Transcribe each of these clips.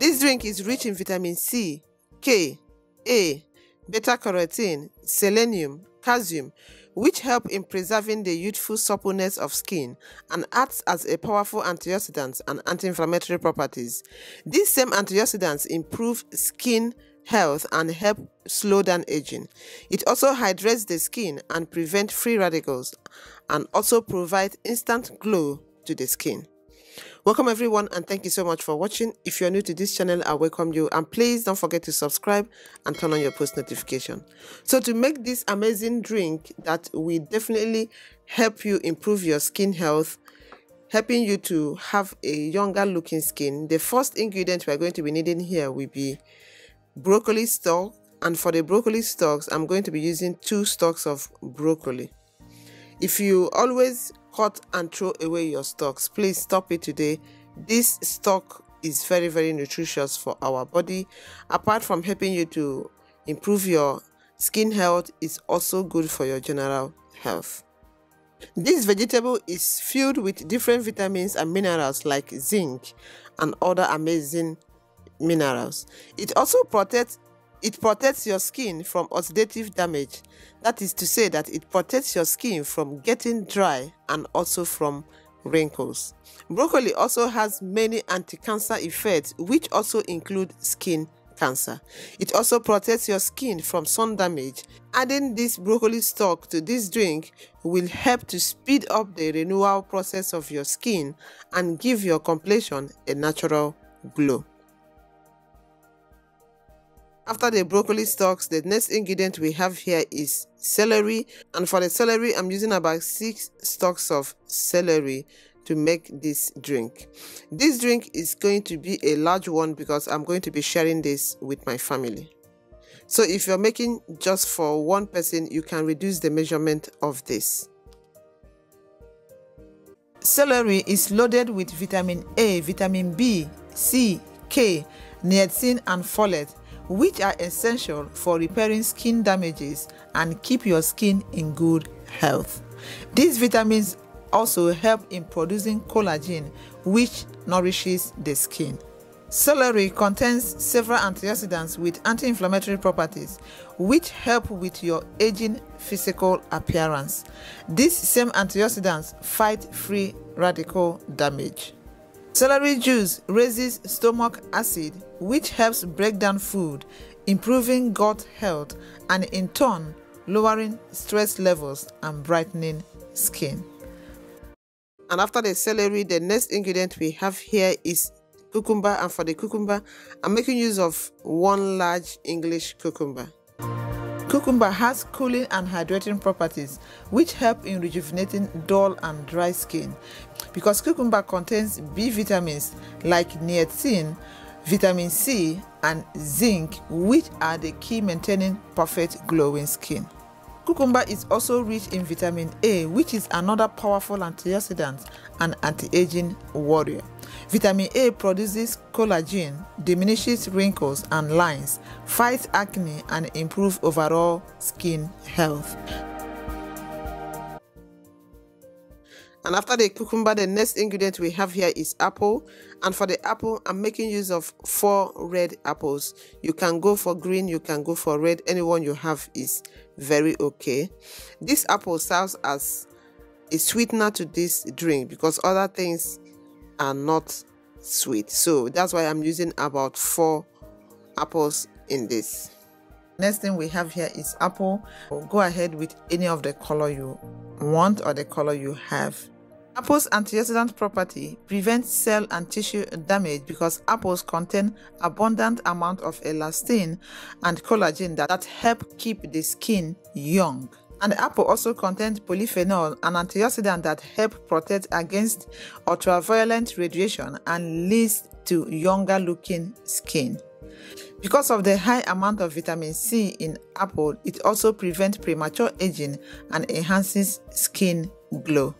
This drink is rich in vitamin C, K, A, beta carotene, selenium, calcium, which help in preserving the youthful suppleness of skin and acts as a powerful antioxidant and anti-inflammatory properties. These same antioxidants improve skin health and help slow down aging. It also hydrates the skin and prevent free radicals and also provide instant glow to the skin. Welcome everyone and thank you so much for watching. If you're new to this channel, I welcome you and please don't forget to subscribe and turn on your post notification. So to make this amazing drink that will definitely help you improve your skin health, helping you to have a younger looking skin, the first ingredient we're going to be needing here will be broccoli stalk and for the broccoli stalks, I'm going to be using two stalks of broccoli. If you always cut and throw away your stocks. Please stop it today. This stock is very, very nutritious for our body. Apart from helping you to improve your skin health, it's also good for your general health. This vegetable is filled with different vitamins and minerals like zinc and other amazing minerals. It also protects it protects your skin from oxidative damage. That is to say that it protects your skin from getting dry and also from wrinkles. Broccoli also has many anti-cancer effects which also include skin cancer. It also protects your skin from sun damage. Adding this broccoli stock to this drink will help to speed up the renewal process of your skin and give your complexion a natural glow. After the broccoli stalks, the next ingredient we have here is celery. And for the celery, I'm using about 6 stalks of celery to make this drink. This drink is going to be a large one because I'm going to be sharing this with my family. So if you're making just for one person, you can reduce the measurement of this. Celery is loaded with vitamin A, vitamin B, C, K, niacin and folate which are essential for repairing skin damages and keep your skin in good health. These vitamins also help in producing collagen, which nourishes the skin. Celery contains several antioxidants with anti-inflammatory properties, which help with your aging physical appearance. These same antioxidants fight free radical damage. Celery juice raises stomach acid, which helps break down food, improving gut health, and in turn, lowering stress levels and brightening skin. And after the celery, the next ingredient we have here is cucumber. And for the cucumber, I'm making use of one large English cucumber. Cucumber has cooling and hydrating properties which help in rejuvenating dull and dry skin because cucumber contains B vitamins like niacin, vitamin C and zinc which are the key maintaining perfect glowing skin. Cucumber is also rich in vitamin A which is another powerful antioxidant and anti-aging warrior. Vitamin A produces collagen, diminishes wrinkles and lines, fights acne, and improves overall skin health. And after the cucumber, the next ingredient we have here is apple. And for the apple, I'm making use of four red apples. You can go for green, you can go for red. Anyone you have is very okay. This apple serves as a sweetener to this drink because other things are not sweet so that's why i'm using about four apples in this next thing we have here is apple go ahead with any of the color you want or the color you have Apple's antioxidant property prevents cell and tissue damage because apples contain abundant amount of elastin and collagen that, that help keep the skin young. And apple also contains polyphenol, an antioxidant that help protect against ultraviolet radiation and leads to younger looking skin. Because of the high amount of vitamin C in apple, it also prevents premature aging and enhances skin glow.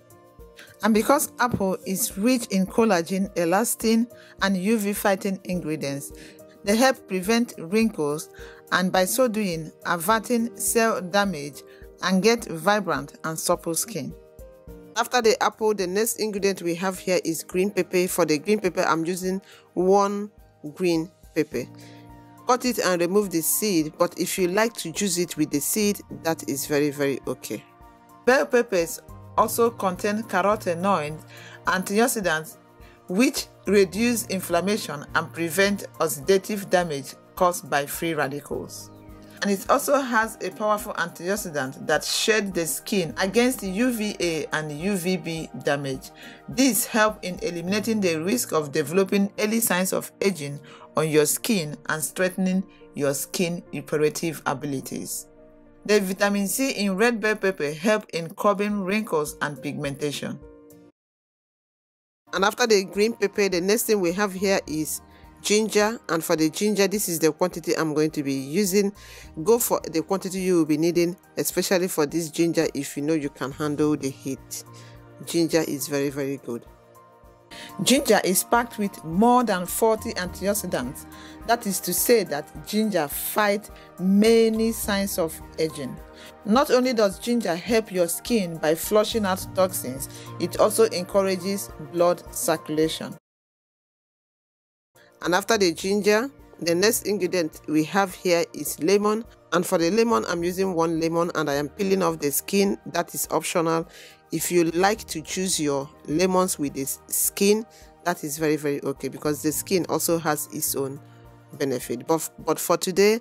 And because apple is rich in collagen, elastin, and UV fighting ingredients, they help prevent wrinkles and by so doing averting cell damage and get vibrant and supple skin. After the apple, the next ingredient we have here is green pepper. For the green pepper, I'm using one green pepper. Cut it and remove the seed but if you like to juice it with the seed that is very very okay. Bell peppers also contain carotenoids antioxidants which reduce inflammation and prevent oxidative damage caused by free radicals. And it also has a powerful antioxidant that shed the skin against UVA and UVB damage. This help in eliminating the risk of developing early signs of aging on your skin and strengthening your skin reparative abilities. The vitamin C in red bell pepper help in curbing wrinkles and pigmentation. And after the green pepper, the next thing we have here is ginger and for the ginger this is the quantity i'm going to be using go for the quantity you will be needing especially for this ginger if you know you can handle the heat ginger is very very good ginger is packed with more than 40 antioxidants that is to say that ginger fight many signs of aging not only does ginger help your skin by flushing out toxins it also encourages blood circulation and after the ginger, the next ingredient we have here is lemon. And for the lemon, I'm using one lemon and I am peeling off the skin. That is optional. If you like to choose your lemons with the skin, that is very, very okay because the skin also has its own benefit. But, but for today,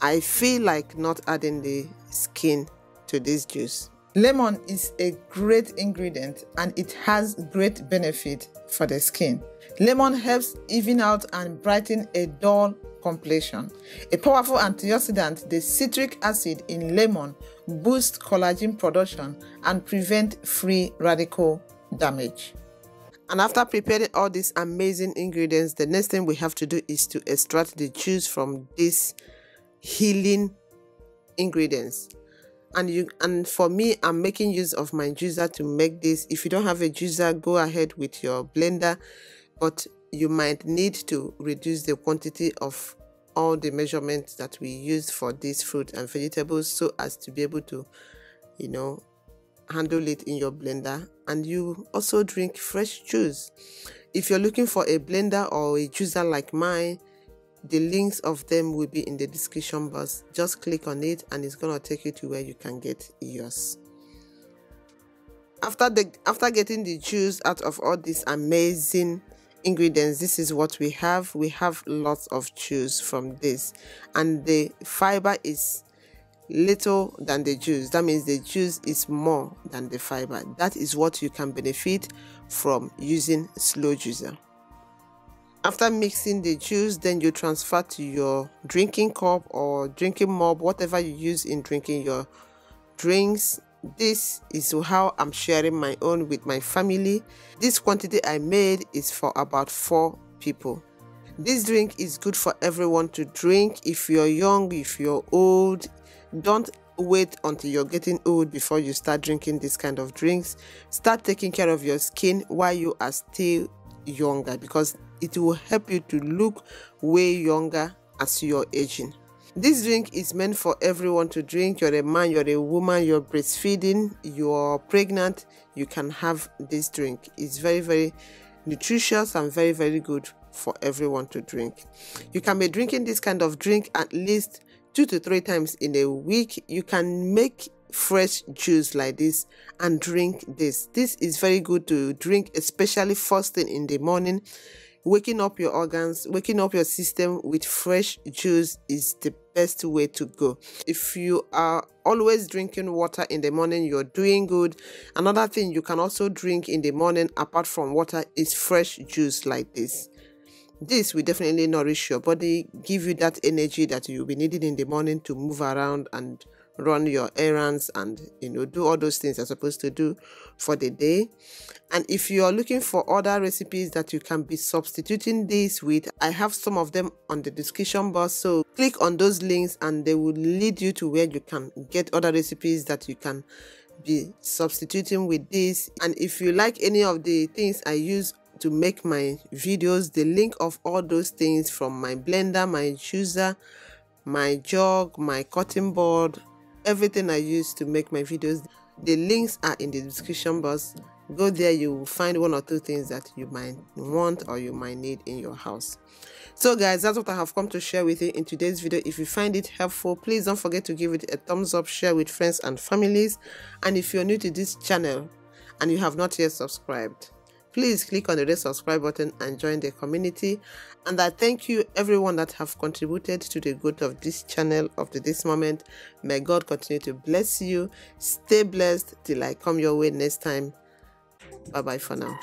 I feel like not adding the skin to this juice. Lemon is a great ingredient and it has great benefit for the skin. Lemon helps even out and brighten a dull complexion. A powerful antioxidant, the citric acid in lemon boosts collagen production and prevent free radical damage. And after preparing all these amazing ingredients, the next thing we have to do is to extract the juice from these healing ingredients and you and for me i'm making use of my juicer to make this. If you don't have a juicer go ahead with your blender. But you might need to reduce the quantity of all the measurements that we use for these fruit and vegetables so as to be able to you know handle it in your blender. And you also drink fresh juice. If you're looking for a blender or a juicer like mine the links of them will be in the description box. Just click on it and it's going to take you to where you can get yours. After the after getting the juice out of all these amazing ingredients this is what we have. We have lots of juice from this. And the fiber is little than the juice. That means the juice is more than the fiber. That is what you can benefit from using slow juicer after mixing the juice, then you transfer to your drinking cup or drinking mug, whatever you use in drinking your drinks. This is how I'm sharing my own with my family. This quantity I made is for about four people. This drink is good for everyone to drink. If you're young, if you're old, don't wait until you're getting old before you start drinking this kind of drinks. Start taking care of your skin while you are still younger because it will help you to look way younger as you're aging. This drink is meant for everyone to drink. You're a man, you're a woman, you're breastfeeding, you're pregnant, you can have this drink. It's very, very nutritious and very, very good for everyone to drink. You can be drinking this kind of drink at least two to three times in a week. You can make fresh juice like this and drink this. This is very good to drink, especially first thing in the morning waking up your organs, waking up your system with fresh juice is the best way to go. If you are always drinking water in the morning, you're doing good. Another thing you can also drink in the morning apart from water is fresh juice like this. This will definitely nourish your body, give you that energy that you'll be needing in the morning to move around and run your errands and you know do all those things you're supposed to do for the day. And if you are looking for other recipes that you can be substituting this with i have some of them on the description box. So click on those links and they will lead you to where you can get other recipes that you can be substituting with this. And if you like any of the things i use to make my videos the link of all those things from my blender my juicer my jug my cutting board everything I use to make my videos. The links are in the description box. Go there, you will find one or two things that you might want or you might need in your house. So guys, that's what I have come to share with you in today's video. If you find it helpful, please don't forget to give it a thumbs up, share with friends and families. And if you're new to this channel and you have not yet subscribed, please click on the red subscribe button and join the community. And I thank you everyone that have contributed to the growth of this channel up to this moment. May God continue to bless you. Stay blessed till I come your way next time. Bye bye for now.